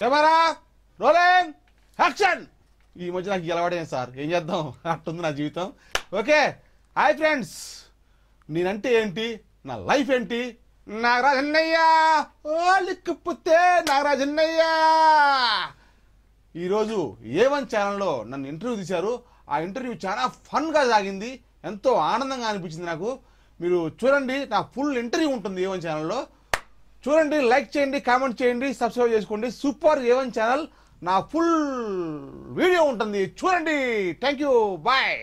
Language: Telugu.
Camera rolling action! ఈ మధ్య నాకు ఈ సార్. ఏం చేద్దాం? అట్టుంది నా జీవితం. Okay hi friends. నేనంటే ఏంటి? నా లైఫ్ ఏంటి? నాగరాజన్నయ్యా! ఓ లిక్కుపుతే నాగరాజన్నయ్య! ఈరోజు ఏ వన్ ఛానల్లో నన్ను ఇంటర్వ్యూ తీశారు. ఆ ఇంటర్వ్యూ చాలా ఫన్గా సాగింది. ఎంతో ఆనందంగా అనిపించింది నాకు. మీరు చూడండి నా ఫుల్ ఇంటర్వ్యూ ఉంటుంది ఏ వన్ ఛానల్లో. చూడండి లైక్ చేయండి కామెంట్ చేయండి సబ్స్క్రైబ్ చేసుకోండి. Super A one channel. నా ఫుల్ వీడియో ఉంటుంది. చూడండి. Thank you bye.